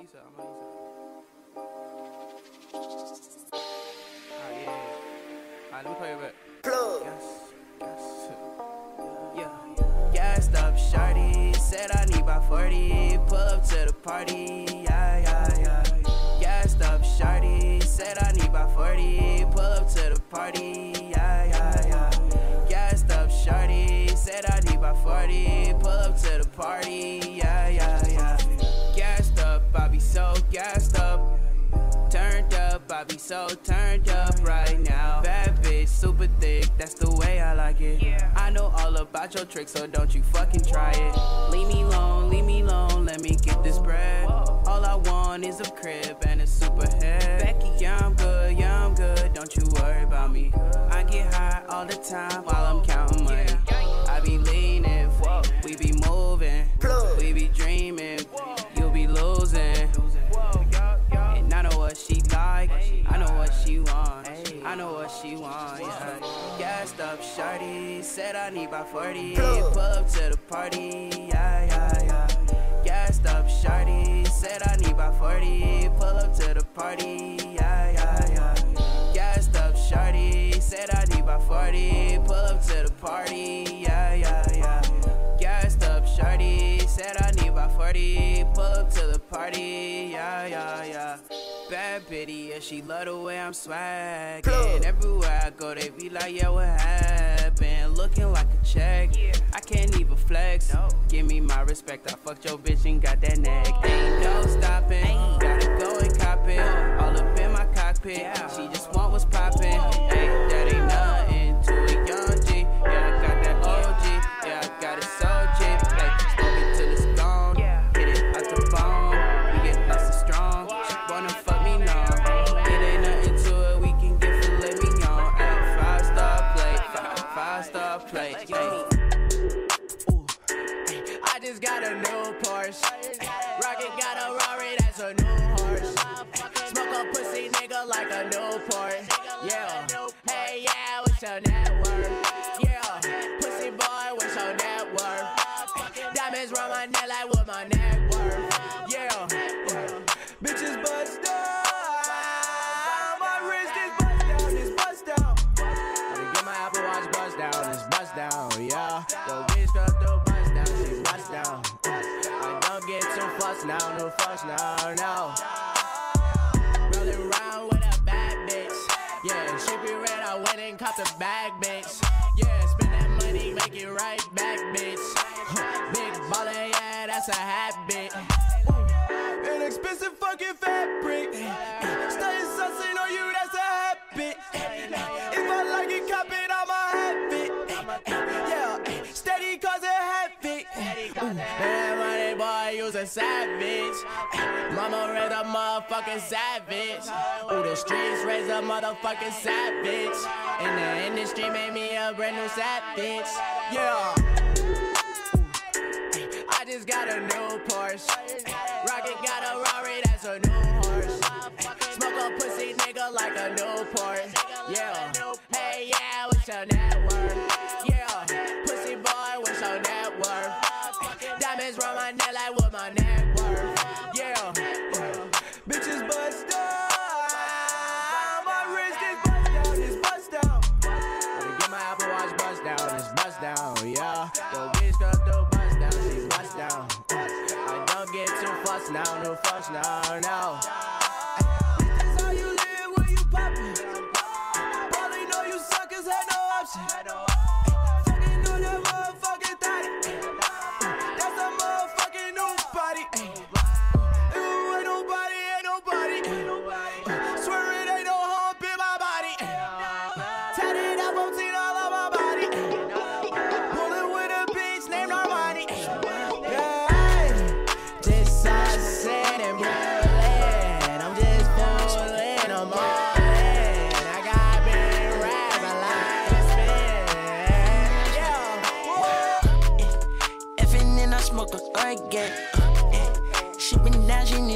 I'm on east side. Ah, yeah. Alright, let me play it back. Plug. Yes, yes. Yeah. Gassed up. Said I need about 40. Pull up to the party. Yeah, yeah, yeah. Gassed up, shawty. Said I need about 40. Pull up to the party. Yeah, yeah, yeah. Gassed up. Said I need about 40. Pull up to the party. Yeah, so gassed up. Turned up, I be so turned up right now. Bad bitch, super thick, that's the way I like it. I know all about your tricks, so don't you fucking try it. Leave me alone, leave me alone, let me get this bread. All I want is a crib and a super head. Becky, yeah, I'm good, yeah, I'm good, don't you worry about me. I get high all the time while I'm counting money. I be leaning, I know what she want, yeah. Gassed up, shawty, said I need about 40, pull up to the party, yeah, yeah, yeah. Gassed up, shawty, said I need about 40, pull up to the party, yeah, yeah, yeah. Gassed up, shawty, said I need about 40, pull up to the party, yeah, yeah, yeah. Gassed up, shawty, said I need about 40, pull up to the party. Bitty, yeah, she love the way I'm swaggin'. Everywhere I go, they be like, yeah, what happened? Looking like a check, I can't even flex. No. Give me my respect, I fucked your bitch and got that neck. Ain't no stopping, gotta go and cop it. All up in my cockpit, she just want what's poppin'. Savage. Mama raised a motherfucking savage. Ooh, the streets raised a motherfucking savage. And the industry made me a brand new savage. Yeah. I just got a new Porsche. Rocket got a Rari, that's a new horse. Smoke a pussy nigga like a Newport. Yeah. Now, no now, no.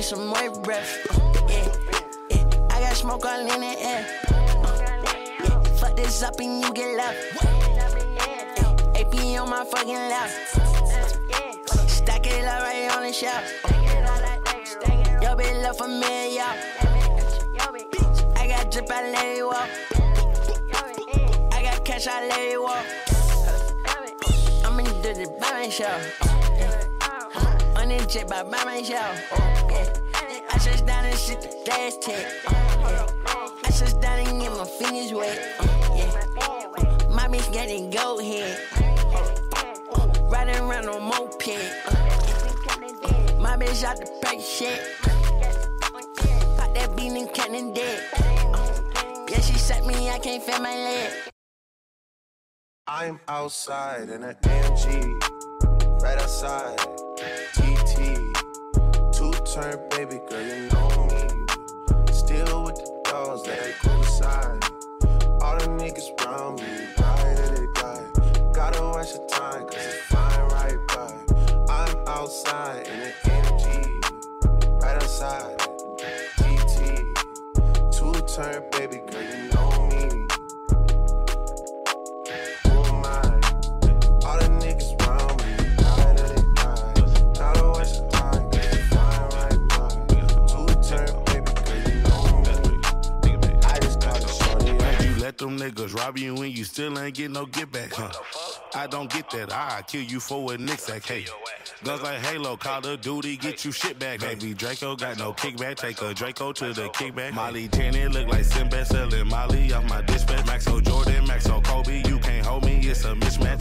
Need some more breath. Uh, yeah, yeah. I got smoke all in the air. Uh, yeah. Fuck this up and you get left. Yeah. AP on my fucking lap. Stack it up right on the shelf. Uh, Yo, bitch love familiar. I got drip, I let it walk. I got cash, I let it walk. I'm in the by myself. On the jet by myself. Shit the tech. Uh, I just down and get my fingers wet. Uh, my bitch getting gold head. Uh, riding around on moped. My bitch out the pack shit. Pop that bean and cannon dead. Yeah, she set me, I can't feel my leg. I'm outside in an AMG, right outside. TT, two turn baby girl, you know the dogs that cool aside. All the niggas round me, ride or they die. Gotta watch the time, cause it's flying right by. I'm outside in an AMG, right outside. TT, two turn baby girl, them niggas rob you and you still ain't get no get back, huh? I don't get that. I kill you for a nick sack, hey. Guns like Halo, Call of Duty, get you shit back. Baby Draco got no kickback. Take a Draco to the kickback. Molly 10, it look like Sinbad selling Molly off my dispatch. Maxo Jordan, Maxo Kobe, you can't hold me, it's a mismatch.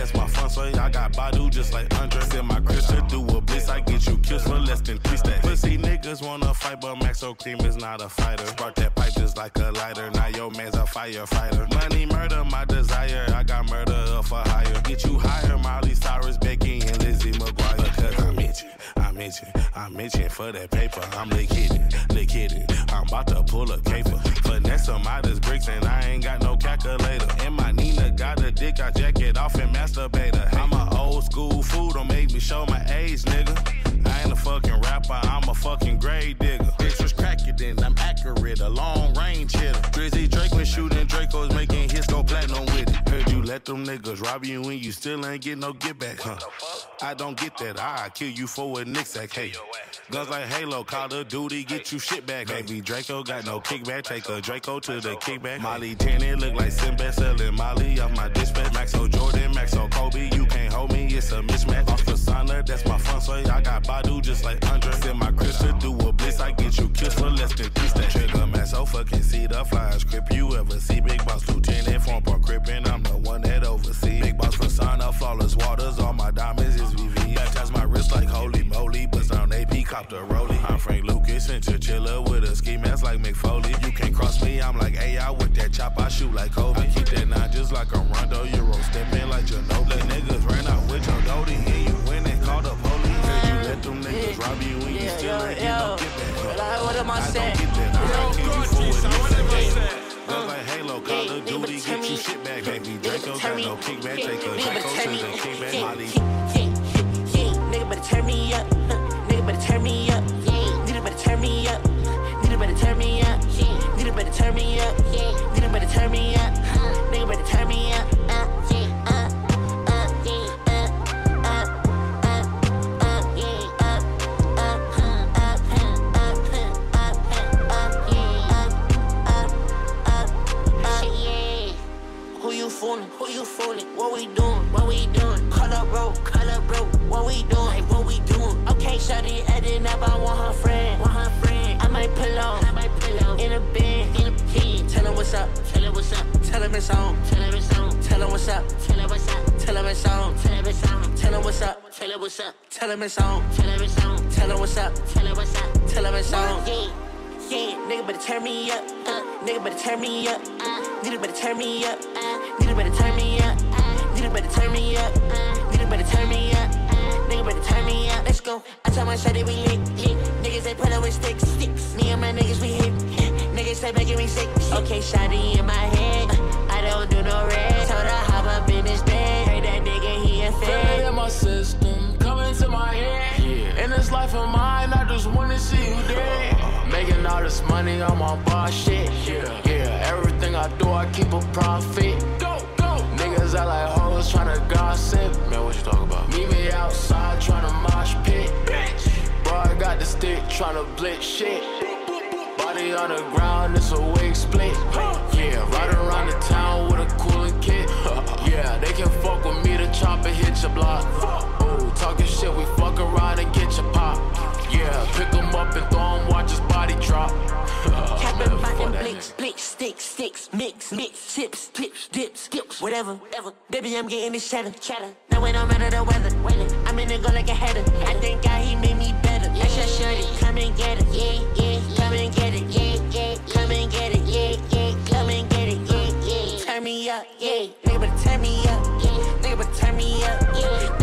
That's my fun so I got Badu just like Andre. Send my crystal, do a blitz, I get you killed for less than three stacks. Pussy niggas wanna fight, but Maxo Kream is not a fighter. Spark that pipe just like a lighter. Now your man's a firefighter. Money, murder, my desire. I got murder up for hire. Get you higher, Miley Cyrus, Becky, and Lizzie McGuire. Cause I'm itching, I'm itching, I'm itching for that paper. I'm liquiding, liquiding. I'm about to pull a caper. Finesse some out bricks, and I ain't got no calculator. And my Nina got a dick, I jack it off and masturbate. I'm a old school fool, don't make me show my age, nigga. I ain't a fucking rapper, I'm a fucking grave digger. Bitch was cracking, then I'm accurate, a long range hitter. Drizzy Drake was shooting Dracos, making hits go platinum with it. Let them niggas rob you and you still ain't get no get back, huh? I don't get that, I kill you for a nick sack, hey. Guns like Halo, Call of Duty, get you shit back. Baby Draco got no kickback, take a Draco to the kickback. Molly 10, it look like Sinbad selling Molly off my dispatch. Maxo Jordan, Maxo Kobe, you can't hold me, it's a mismatch. Off Kasana, that's my fun, so I got Badu just like Andre. Send my crystal, do a blitz, I get you killed for less than three stacks. Trigger man, so fucking see the flyers, crip you ever see. Big boss lieutenant, front part crippin', I'm the one that oversee. Big boss persona, flawless waters, all my diamonds is VV. Baptize my wrist like holy moly, bust on AP, cop the rollie. I'm Frank Lucas and Chinchilla with a ski mask like Mick Foley. You can't cross me, I'm like AI with that chop, I shoot like Kobe. I keep that nine just like a Rondo, Euro steppin' like Ginobili. Niggas ran out with your Doty, and you win and call the police. Heard you let them niggas rob you and you still yo, ain't get no get? Like, what am I saying? I don't get that. I kill you for Halo, Call of Duty, get you shit back, baby. Draco got no kickback, take a nigga, Draco to the kickback. Molly. Nigga better turn me up. Nigga better turn me up. Nigga better turn me up. Nigga better turn me up. Nigga better turn me up. Nigga better turn me up. Nigga better turn me up. Fooling? Who you fooling? What we doing? What we doing? Call up bro, call up bro. What we doing? Hey, what we doing? Okay, shawty adding up. I want her friend. Want her friend. I might pull up. I might pull up. In a bed. In a bed. Tell her what's up. Tell her what's up. Tell her it's on. Tell her it's on. Tell her what's up. Tell her what's up. Tell her it's on. Tell her it's on. Tell her what's up. Tell her what's up. Tell her it's on. Tell her it's on. Tell her what's up. Tell her what's up. Tell her it's on. Yeah. Yeah, nigga better turn me up. Uh, nigga better turn me up. Uh, nigga better turn me up. Uh, nigga better turn me up. Nigga better turn me up. Nigga better turn me up. Nigga better turn me up. Let's go. I tell my shawty we lit. lit. Niggas they pull up with sticks. sticks. Me and my niggas we hit. hit. Niggas say making me sick. Okay, shawty in my head. I don't do no red. Told her hop up in his bed. Heard that nigga he a Feel it fed. in my system, coming to my head. Yeah. In this life of mine, I just wanna see you dead. Making all this money on my boss shit. Yeah, yeah. Everything I do, I keep a profit. Go, go. Niggas act like hoes tryna gossip. Man, what you talking about? Meet me outside tryna mosh pit. Bitch. Bro, I got the stick tryna split shit. Body on the ground, it's a wig split. Yeah, right around the town with a cooling kit. Yeah, they can fuck with me, the chopper hit your block. Ooh, talking shit, we fuck around and get your pop. Yeah, pick up and throw him, watch his body drop. Capping them blicks, blicks, sticks, sticks, mix, mix, tips, tips, dips, dips, whatever, whatever. Baby, I'm getting this cheddar, cheddar. Now it don't matter the weather, weather. I'm in the go like a header. I think God, he made me better. That's your shorty, come and get it, yeah, yeah. Come and get it, yeah, yeah. Come and get it, yeah, yeah. Come and get it, yeah, yeah. Turn me up, yeah. Nigga, better turn me up, yeah. Nigga, better turn me up, yeah.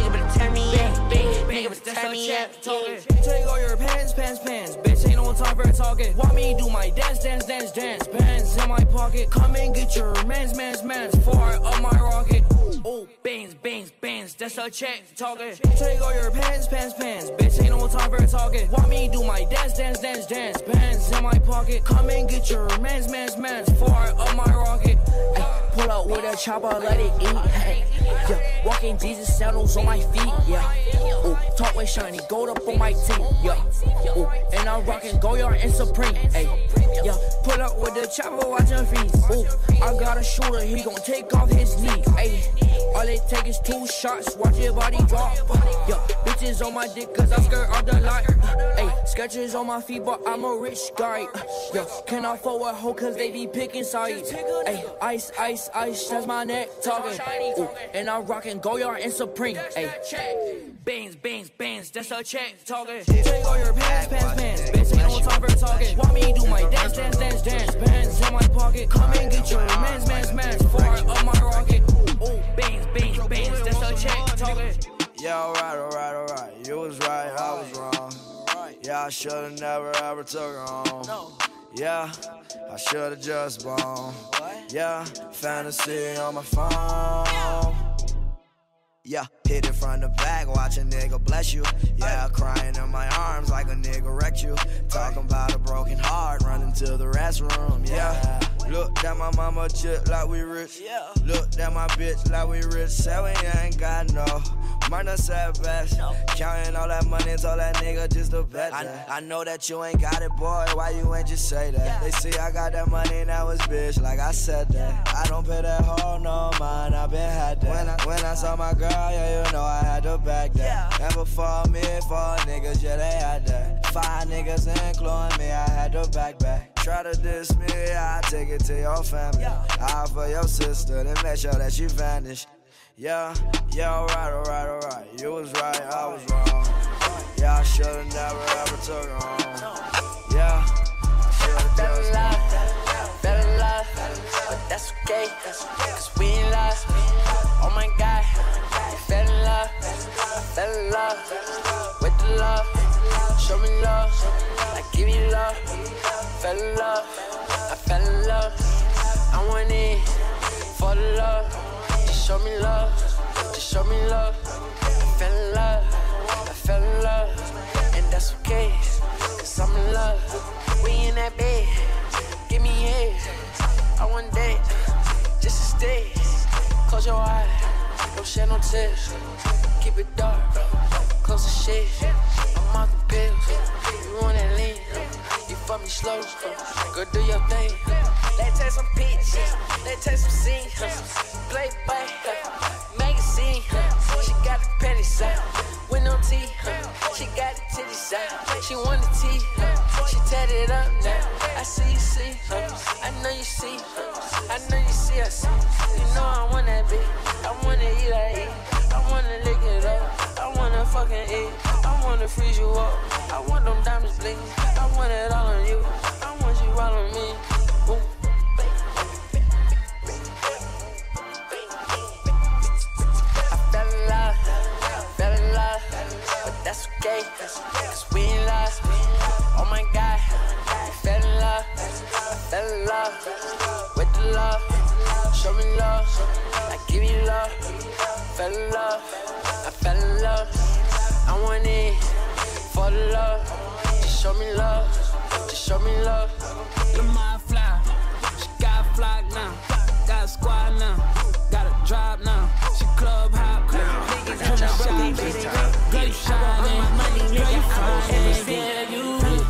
Nigga, better turn me up, yeah. Take all your pants, pants, pants. Bitch, ain't no time for talking. Want me do my dance, dance, dance, dance. Bands in my pocket. Come and get your mans, mans, mans. Far up my rocket. Oh, bands, bands, bands. That's a check talking. Take all your pants, pants, pants. Bitch, ain't no time for talking. Want me do my dance, dance, dance, dance. Bands in my pocket. Come and get your mans, mans, mans. Far up my rocket. Ay, pull up with a chopper, let it eat. Hey, yeah, walking Jesus sandals on my feet. Yeah, ooh, talk with shiny, gold up on my teeth. Yeah, ooh, and I'm rocking Goyard and Supreme. Hey, yeah, pull up with the chopper, watching feast. Ooh, I got a shooter, he gon' take off his knee. All it take is two shots, watch your body drop. Yeah, bitches on my dick, cause I skirt out the light. Hey, sketches on my feet, but I'm a rich guy. Yeah, can I forward hoe, cause they be picking sides. Hey, ice, ice, ice, that's my neck talking. Ooh, and I'm rocking Goyard and Supreme. Hey, bands, bands, bands, that's a check talking. Take all your pants, pants, pants. Bitch, ain't no time for talking. Want me do my dance, dance, dance, dance. Bands in my pocket. Come and get your mans, mans, mans. Far up my rocket. Ooh, bands, bands, bands, that's a check talking. Yeah, alright, alright, alright. You was right, I was wrong. Yeah, I should've never ever took her home. Yeah, I should've just blown. Yeah, fantasy on my phone. Yeah, hit it from the back, watch a nigga bless you. Yeah, crying in my arms like a nigga wrecked you. Talking about a broken heart, running to the restroom. Yeah, look at my mama chip like we rich. Yeah. Look at my bitch like we rich. Say we ain't got no. Murder said best. Counting all that money, all that nigga just a bet. I, I know that you ain't got it, boy. Why you ain't just say that? They see I got that money, now it's bitch, like I said that. I don't pay that hoe no mind, I been had that. When I, when I saw my girl, yeah, you know I had to back that. And before me, four niggas, yeah, they had that. Five niggas including me, I had to back back. Try to diss me, I take it to your family. I for your sister, then make sure that she vanish. Yeah, yeah, alright, alright, alright. You was right, I was wrong. Yeah, I should've never ever took her home. Yeah, I should've in just. love, fell in love, but that's okay, cause we in love. Oh my god, I fell in love, I fell in love with the love. Show me love, I give you love. Fell in love, I fell in love. I went in for the love. Just show me love, just show me love. I fell in love, I fell in love, and that's okay, cause I'm in love. We in that bed, give me head. I want that, just to stay. Close your eyes, don't shed no tears. Keep it dark, close the shit. I'm off the pills, you want that lean. You fuck me slow, go do your thing. Let's take some pictures, let's take some scenes. Playboy, magazine. She got the panties out, with no teeth. She got the titties out, she want the teeth. She tatted up now. I see you see, I know you see, I know you see us. You know I want that bitch, I wanna eat, I eat. I wanna lick it up, I wanna fucking eat. I wanna freeze you up, I want them diamonds bling. I want it all on you, I want you all on me. Ooh. That's okay, cause we in love. Oh my god, I fell in love, I fell in love with the love. Show me love, I fell in love, I fell in love. I want it for the love. Just show me love, just show me love. The mind fly, she got a flock now, got a squad now, got a drop now. She club hop, niggas the shop, baby. Girl, you shining, girl, you fine, yeah, you.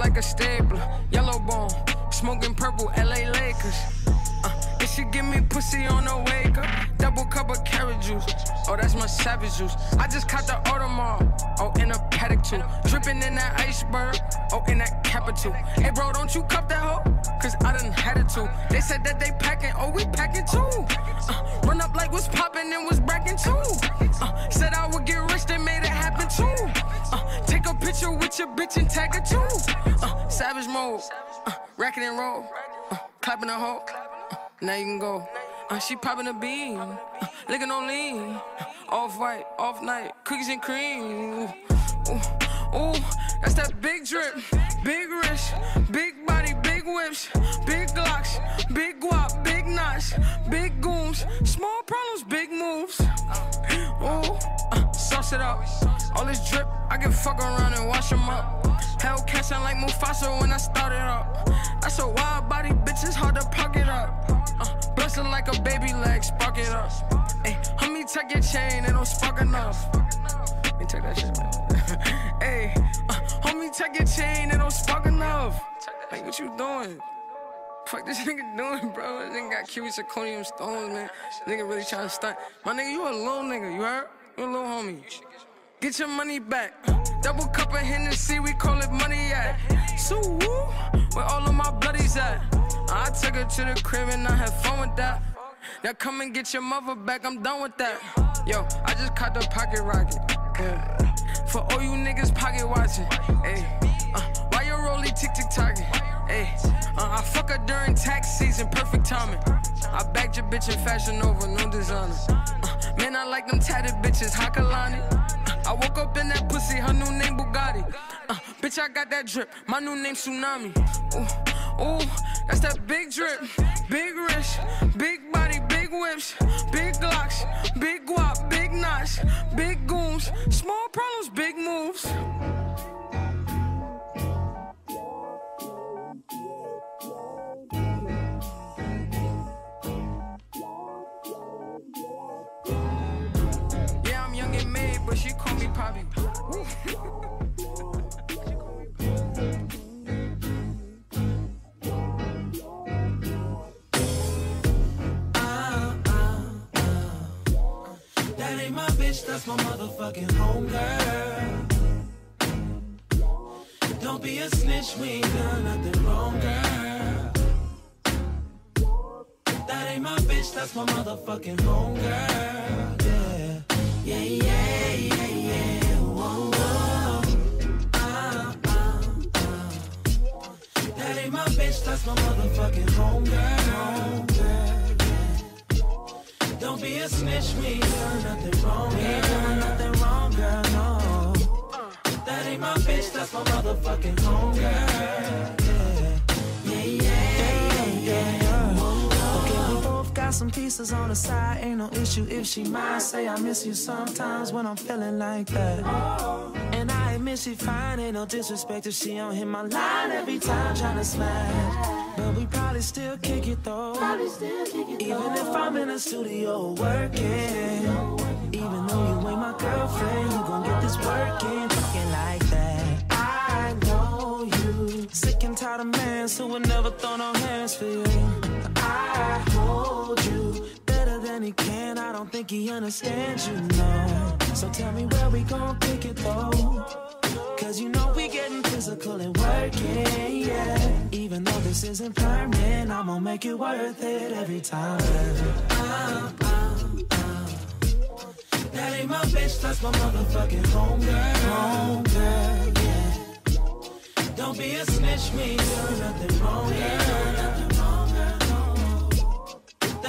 Like a stapler. Yellow bone, smoking purple, LA Lakers. Uh, if she give me pussy on the wake up, double cup of carrot juice. Oh, that's my savage juice. I just caught the Audemars. Oh, in a paddock too. Dripping in that iceberg. Oh, in that capital. Hey, bro, don't you cup that hoe? Cause I done had it too. They said that they packing. Oh, we packing too. Uh, run up like what's popping and was bragging too. Uh, said I would get rich, they made it happen too. Uh, take a picture with your bitch and tag it too. Uh, savage mode. Uh, racking and roll. Uh, clapping a hoe. Uh, now you can go. Uh, she popping a bean, uh, licking on lean. Uh, off white, off night, cookies and cream. Ooh, ooh, ooh, that's that big drip, big wrist, big body, big whips, big glocks, big guap, big knots, big gooms, small problems, big moves. Ooh, uh, sauce it up. All this drip, I can fuck around and wash them up. Hellcat sound like Mufasa when I started up. That's a wild body, bitch, it's hard to pocket up. Uh, like a baby leg, spark it up. Hey, homie, take your chain, it don't spark enough. Let me take that shit, hey, uh, homie, take your chain, it don't spark enough. Like, what you doing? Fuck this nigga doing, bro? This nigga got cubic zirconium stones, man. This nigga really trying to stunt. My nigga, you a little nigga, you heard? You a little homie. Get your money back. Double cup of Hennessy, we call it money at. So woo, where all of my bloodies at? I took her to the crib and I had fun with that. Now come and get your mother back, I'm done with that. Yo, I just caught the pocket rocket. Yeah. For all you niggas pocket watching. Hey, uh, why your rollie tick tick tocking? Hey, uh, I fuck her during tax season, perfect timing. I bagged your bitch in fashion over, no designer. Uh, man, I like them tatted bitches, Hakalani. I woke up in that pussy, her new name Bugatti. Uh, bitch, I got that drip, my new name Tsunami. Ooh, ooh, that's that big drip, big wrist, big body, big whips, big glocks, big guap, big knots, big goons, small problems, big moves. Yeah, I'm young and made, but she call me Poppy. That's my motherfucking homegirl. Don't be a snitch, we ain't done nothing wrong, girl. That ain't my bitch, that's my motherfucking homegirl. Yeah, yeah, yeah, yeah, yeah. Whoa, whoa. Ah, ah, ah. That ain't my bitch, that's my motherfucking homegirl. Be a snitch, we ain't done nothing wrong. We ain't done nothing wrong, girl, no. That ain't my bitch, that's my motherfucking home, girl. Yeah, yeah, yeah, yeah, yeah. Okay, we both got some pieces on the side. Ain't no issue if she might say I miss you sometimes when I'm feeling like that. And I admit she fine, ain't no disrespect if she don't hit my line every time tryna smash. But we probably still kick it though. Even if I'm in the studio working. Even though you ain't my girlfriend, you gon' get this working. Talking like that. I know you. Sick and tired of men who would never throw no hands for you. I hold you than he can. I don't think he understands you, no. So tell me where we gon' pick it though. Cause you know we getting physical and working, yeah. Even though this isn't permanent, I'm gonna make it worth it every time. Ah, ah, ah. That ain't my bitch, that's my motherfucking homegirl. Homegirl, yeah. Don't be a snitch, me, done nothing wrong, girl.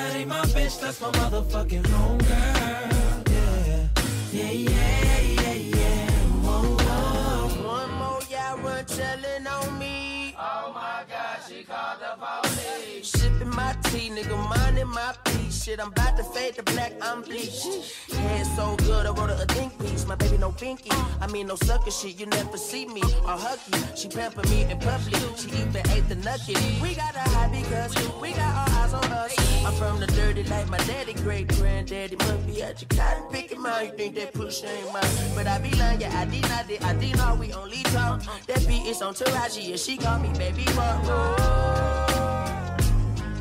That ain't my bitch, that's my motherfucking homegirl. Yeah, yeah, yeah, yeah, yeah. Whoa, whoa. One more y'all run telling on me. Oh my god, she called the police. Sipping my tea, nigga, minding my peace. Shit, I'm about to fade to black, I'm bleached. Yeah, so good, I wrote her a think piece. My baby, no pinky. I mean, no sucker shit, you never see me. Or hug you. She pamper me in public. She even ate the nugget. We got a high because we got our eyes on us. I'm dirty like my daddy, great granddaddy. Must be at your cotton picking mouth. You think that push ain't mine. But I be lying, yeah, I did not, did, I did not, we only talk. That beat is on Taraji, yeah, she call me baby boy.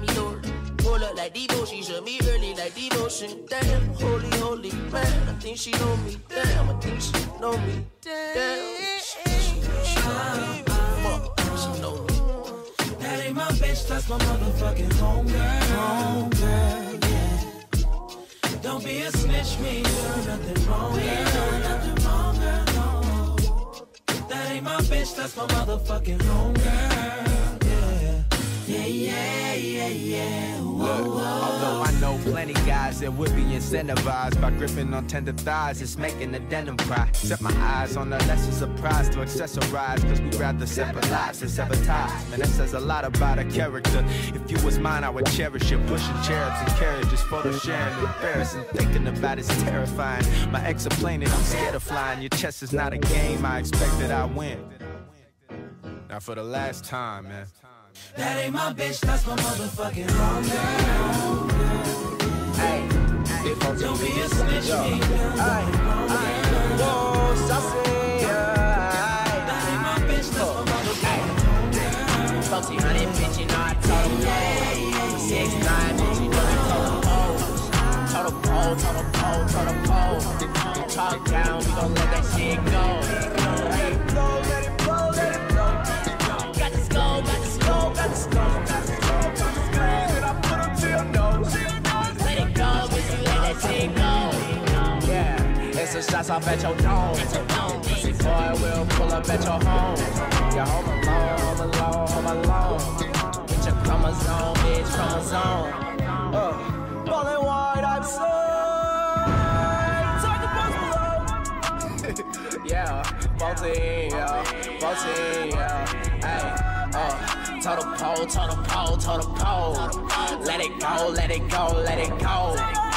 Me know, pull up like devotion, show me early like devotion. Damn, holy, holy man, I think she know me. Damn, I think she know me. Damn, she, she, she know me. Fuck, she know me. That ain't my bitch, that's my motherfucking homegirl. Homegirl. Don't be a snitch, me ain't nothing wrong, girl. girl. That ain't my bitch, that's my motherfucking homegirl, yeah. Yeah, yeah, yeah, yeah. Whoa, Look, whoa. although I know plenty guys that would be incentivized by gripping on tender thighs, it's making the denim cry. Set my eyes on the lesser surprise to accessorize, cause we rather separate lives than sever ties. Man, that says a lot about a character. If you was mine, I would cherish it. Pushing cherubs and carriages, photo sharing, embarrassing. Thinking about it's terrifying. My ex are playing it, I'm scared of flying. Your chess is not a game, I expect that I win. Now for the last time, man. That ain't my bitch, that's my motherfucking homegirl. Shots off at your dome. Pussy boy will pull up at your home. You're home alone, home alone, home alone. Get your chromosome, bitch, chromosome. Uh, Ballin' wide, I'm so. Talk about below. yeah, multi, yeah, multi, yeah. Hey, uh, total pole, total pole, total pole. Let it go, let it go, let it go.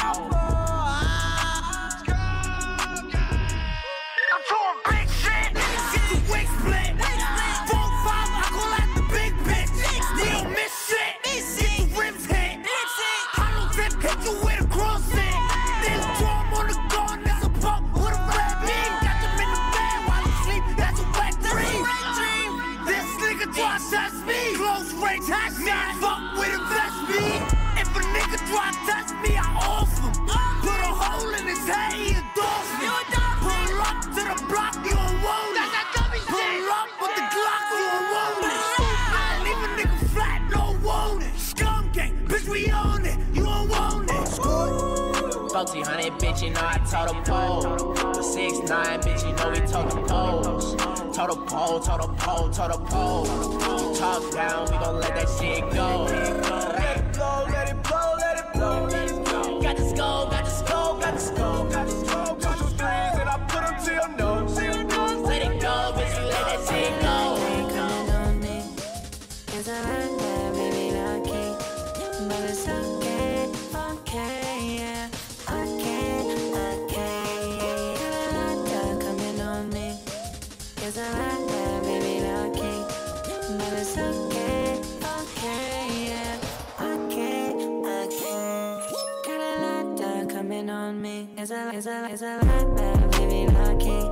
Me. It's a, it's a, it's a lot baby, lucky.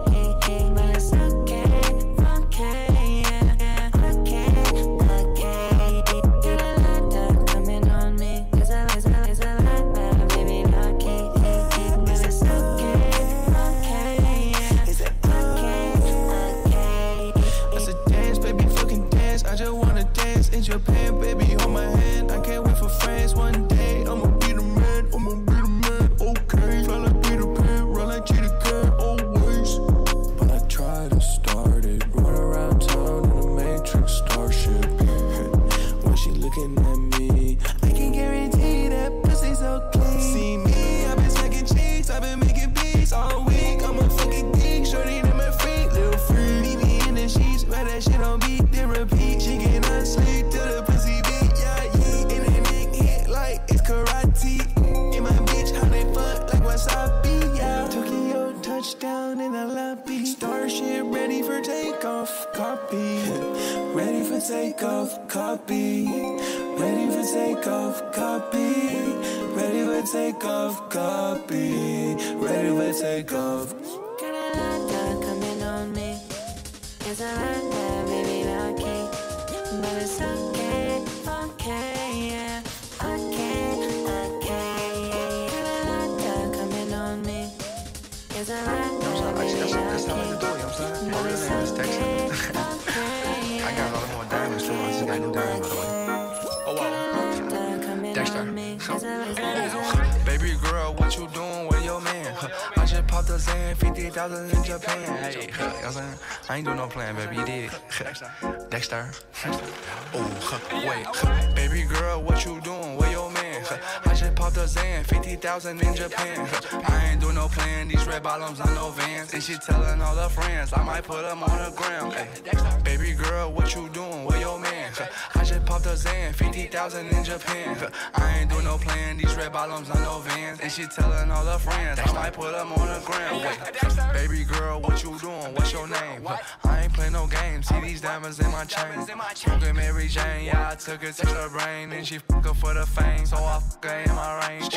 But it's okay, okay, takeoff, copy. Ready for takeoff, copy. Ready for take off, copy. Ready for take off. Got a lot coming on me. It's a lot diamonds too. I just got new diamonds, by the way. Oh, wow. Dexter. Baby girl, what you doing with your man? I just popped a Zan, 50,000 in Japan. Hey, you know what I'm saying? I ain't do no plan, baby, you did. Dexter. Oh, wait. Baby girl, what you doing with your man? Just popped a Zan, 50,000 in Japan. I ain't do no plan, these red bottoms on no vans. And she telling all her friends, I might put them on the gram. Hey, baby girl, what you doing with your man? I just popped a Zan, 50,000 in Japan. I ain't do no plan, these red bottoms on no vans. And she telling all her friends, I might put them on the gram. Wait, baby girl, what you doing? What's your name? I ain't play no games, see these diamonds in my chain. Smoking Mary Jane, yeah, I took it to her brain. And she fuck her for the fame, so I fuck her in my range.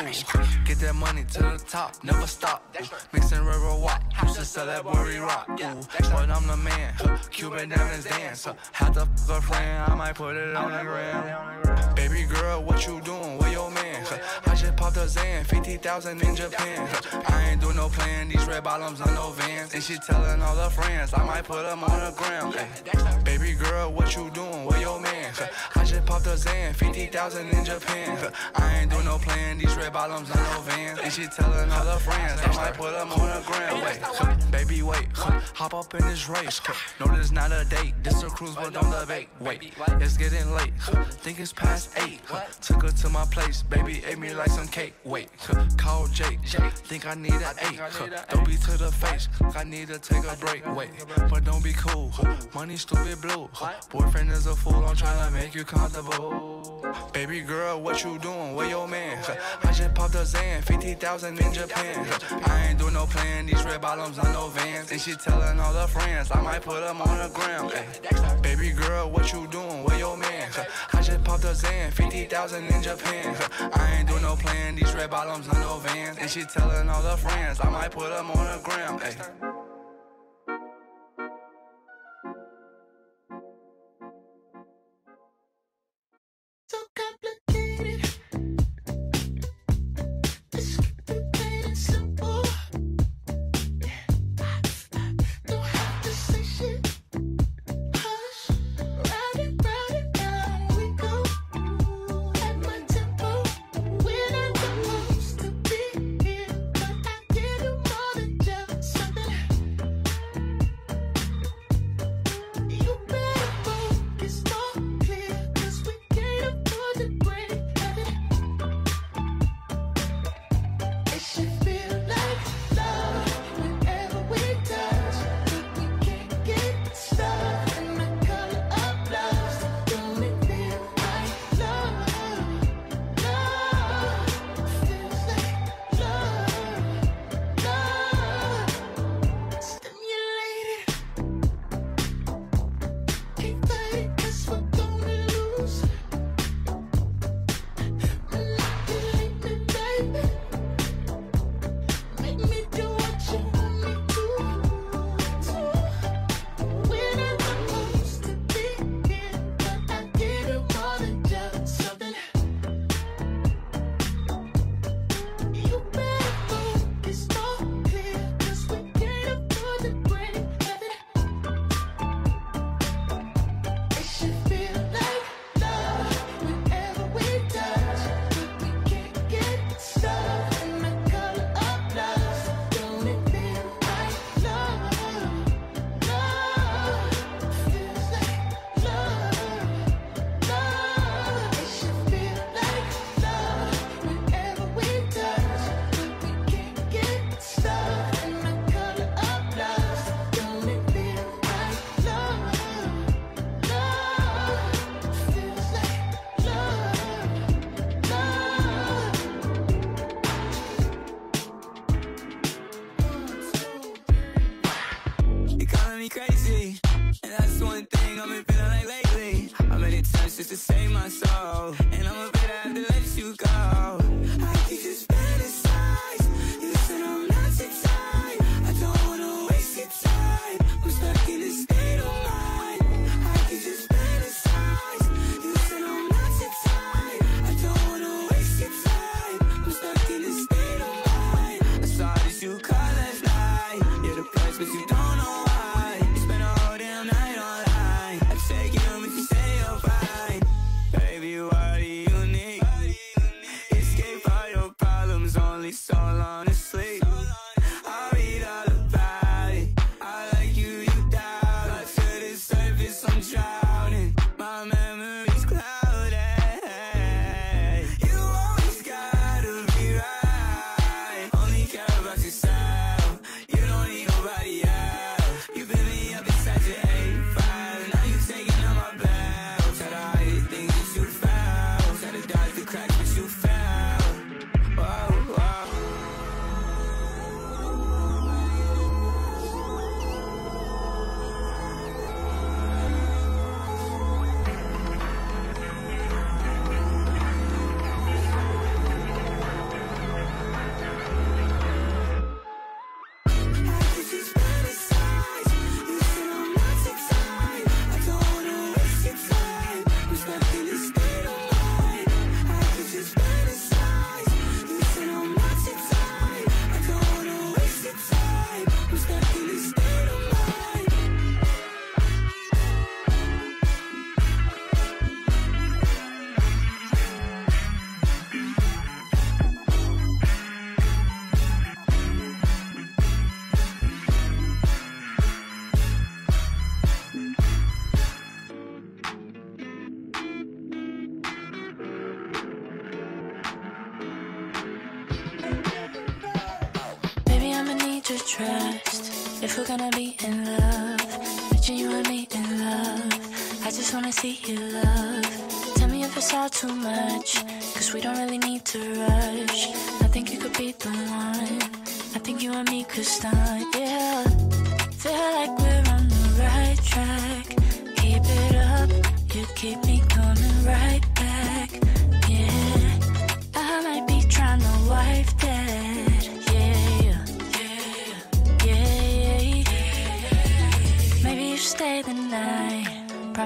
Get that money to the top, never stop. Ooh, mixing river walk, used to sell that worry rock. Ooh, but I'm the man, Cuban diamonds dance. Huh, had to fuck a friend, I might put it on the gram. Baby girl, what you doing? Where your man? Just popped a Zan, 50,000 in Japan. I ain't do no plan, these red bottoms on no vans. And she telling all her friends, I might put them on the ground. Ay, baby girl, what you doing? Where your man? I just popped a Zan, 50,000 in Japan. I ain't do no plan, these red bottoms on no vans. And she telling all her friends, I might put them on the ground. Wait, baby, wait, hop up in this race. No, this not a date, this a cruise, but don't debate. Wait, it's getting late, think it's past eight. Took her to my place, baby, ate me like some cake. Wait, huh, call Jake, think I need an eight. Huh, don't be to the face, I need to take a break. Wait, but don't be cool. Money stupid blue. Boyfriend is a fool, I'm trying to make you comfortable. Baby girl, what you doing? Where your man? I just popped a Zan, 50,000 in Japan. I ain't do no plan, these red bottoms on no vans. And she telling all her friends, I might put them on the. Ay, baby girl, what you doing? Where your man? I just popped a Zan, 50,000 in Japan. I ain't do no plan, these red bottoms on no vans. And she telling all her friends, I might put them on the gram. Ay.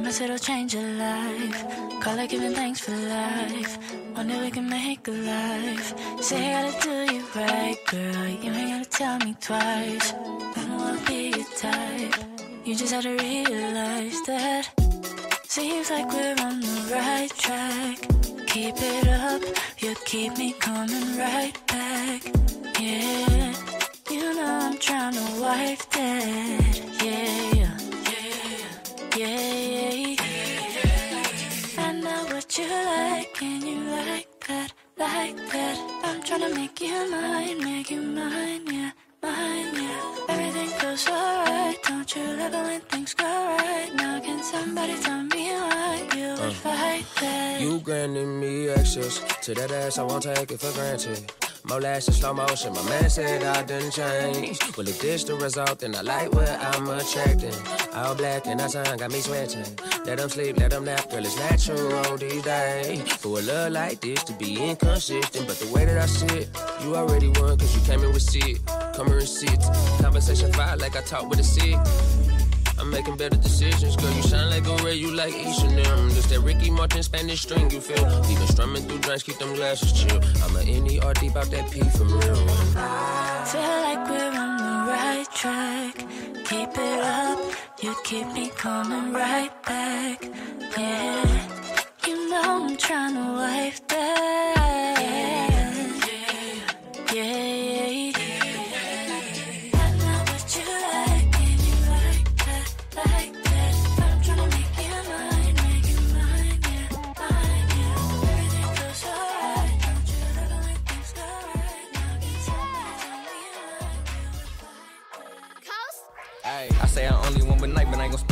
Promise it'll change your life. Call it giving thanks for life. One day we can make a life. Say I gotta do you right, girl. You ain't gotta tell me twice. Don't wanna be your type. You just had to realize that. Seems like we're on the right track. Keep it up, you keep me coming right back. Yeah, you know I'm trying to wife that. Yeah, yeah, yeah, yeah. You like, and you like that, like that. I'm trying to make you mine, make you mine, yeah, mine, yeah. Everything feels alright, don't you love it when things go right? Now can somebody tell me why you would uh. fight that? You granted me access to that ass, I won't take it for granted. More lash in slow motion, my man said I didn't change. Well, if this the result, then I like what I'm attracting. All black and that sun got me sweating. Let them sleep, let them nap, girl, it's natural these days. For a love like this to be inconsistent, but the way that I sit, you already won, cause you came in with sit. Come here and. Conversation fire like I talk with a sick. I'm making better decisions, girl. You shine like a ray, you like each of them. Just that Ricky Martin Spanish string, you feel? Even strumming through drinks, keep them glasses chill. I'm a NER deep out that P for real. Feel like we're on the right track. Keep it up, you keep me coming right back. Yeah, you know I'm trying to wife that.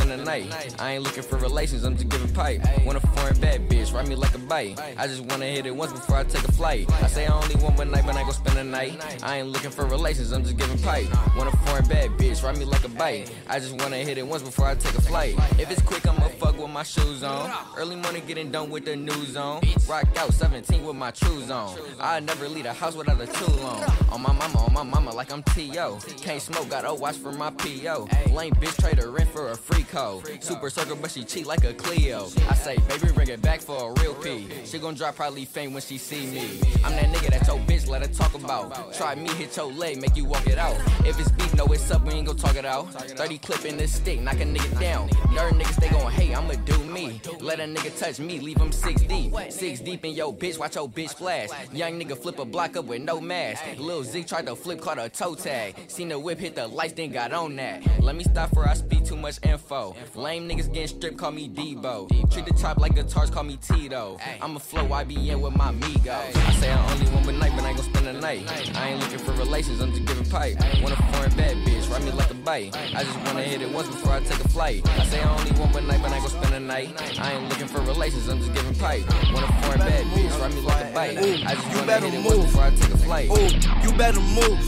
The night. I ain't looking for relations, I'm just giving pipe. Want a foreign bad bitch, ride me like a bite. I just wanna hit it once before I take a flight. I say I only want one night, but I gon' spend the night. I ain't looking for relations, I'm just giving pipe. Want a foreign bad bitch, ride me like a bite. I just wanna hit it once before I take a flight. If it's quick, I'ma fuck with my shoes on. Early morning getting done with the news on. Rock out 17 with my shoes on. I never leave the house without a tool on. On my mama, on my mama, like I'm T.O. Can't smoke, gotta watch for my P.O. Lame bitch trade her in for a free code. Super circle, but she cheat like a Cleo. I say, baby, bring it back for a real P. She gon' drop probably faint when she see me. I'm that nigga that your bitch let her talk about. Try me, hit your leg, make you walk it out. If it's beef, know it's up, we ain't gon' talk it out. 30 clip in this stick, knock a nigga down. Nerd niggas, they gon' hate, I'ma do me. Let a nigga touch me, leave him six deep. Six deep in your bitch, watch your bitch flash. Young nigga flip a block up with no mask. Lil Zeke tried to flip, caught a toe tag. Seen the whip hit the lights, then got on that. Let me stop for I speak too much info. Lame niggas getting stripped, call me Debo. Treat the chop like guitars, call me Tito. I'ma flow IBN with my Migos. I say I only want one night, but I ain't gon' spend the night. I ain't looking for relations, I'm just giving pipe. Want a foreign bad bitch, ride me like a bite. I just wanna hit it once before I take a flight. I say I only want one night, but I ain't gon' spend the night. I ain't looking for relations, I'm just giving pipe. Want a foreign bad bitch, ride me like a bite. I just wanna hit it once before I take a flight. Ooh, you better move.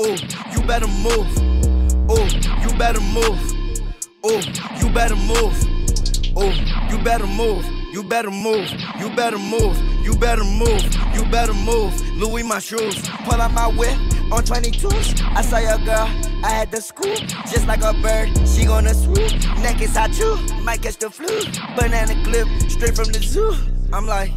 Ooh, you better move. Ooh, you better move. Ooh, you better move. Ooh, you better move. You better move. You better move. You better move. You better move. Louis my shoes. Pull out my whip on 22s. I saw your girl. I had to scoop. Just like a bird, she gonna swoop. Neck is hot too. Might catch the flu. Banana clip straight from the zoo. I'm like.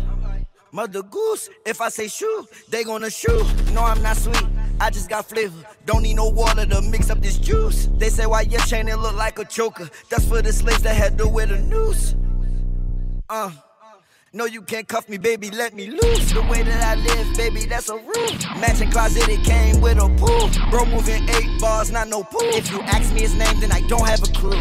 Mother goose, if I say shoe, they gonna shoot. No, I'm not sweet. I just got flavor. Don't need no water to mix up this juice. They say why your chain it look like a choker. That's for the slaves that had to wear the noose. Uh. No, you can't cuff me, baby, let me loose. The way that I live, baby, that's a rule. Matching closet, it came with a pool. Bro moving eight bars, not no pool. If you ask me his name, then I don't have a clue.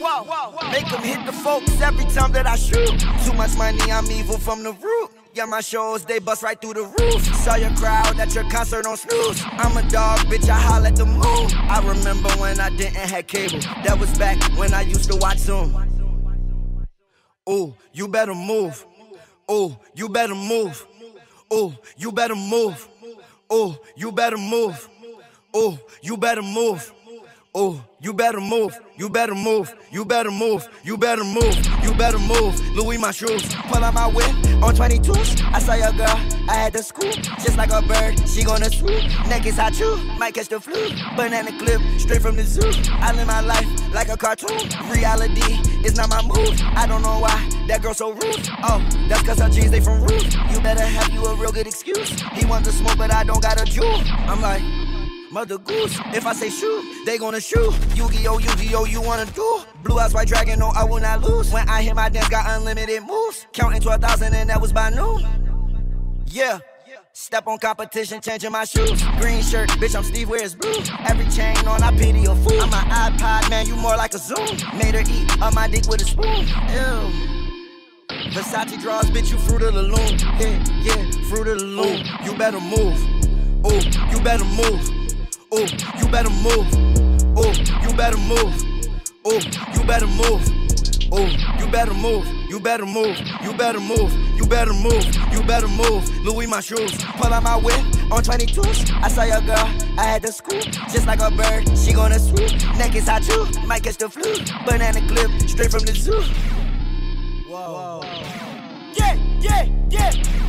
Whoa, make them hit the folks every time that I shoot. Too much money, I'm evil from the root. Yeah, my shows, they bust right through the roof. Saw your crowd at your concert on snooze. I'm a dog, bitch, I holler at the moon. I remember when I didn't have cable. That was back when I used to watch Zoom. Ooh, you better move. Ooh, you better move. Ooh, you better move. Ooh, you better move. Ooh, you better move. Ooh, you better move. You better move. You better move. You better move. You better move. Louis my shoes. Pull out my whip on 22s. I saw your girl. I had to scoop. Just like a bird, she gonna swoop. Neck is hot too. Might catch the flu. Banana clip straight from the zoo. I live my life like a cartoon. Reality is not my move. I don't know why that girl so rude. Oh, that's cause her jeans they from rude. You better have you a real good excuse. He wants to smoke, but I don't got a jewel. I'm like. Mother goose, if I say shoot, they gonna shoot. Yu-Gi-Oh, Yu-Gi-Oh, you wanna do? Blue eyes, white dragon, no, I will not lose. When I hit my dance, got unlimited moves. Counting 12,000 and that was by noon. Yeah. Step on competition, changing my shoes. Green shirt, bitch, I'm Steve, where's blue? Every chain on, I pity a fool. I'm my iPod, man, you more like a Zune. Made her eat on my dick with a spoon. Ew. Versace draws, bitch, you fruit of the loom. Yeah, yeah, fruit of the loom. You better move. Ooh, you better move. Ooh, you better move. Ooh, you better move. Ooh, you better move. Ooh, you better move. You better move. You better move. You better move. You better move. Louis my shoes. Pull out my whip on 22s. I saw your girl. I had to scoop. Just like a bird, she gonna swoop. Neck is hot too. Might catch the flu. Banana clip straight from the zoo. Whoa. Yeah, yeah, yeah.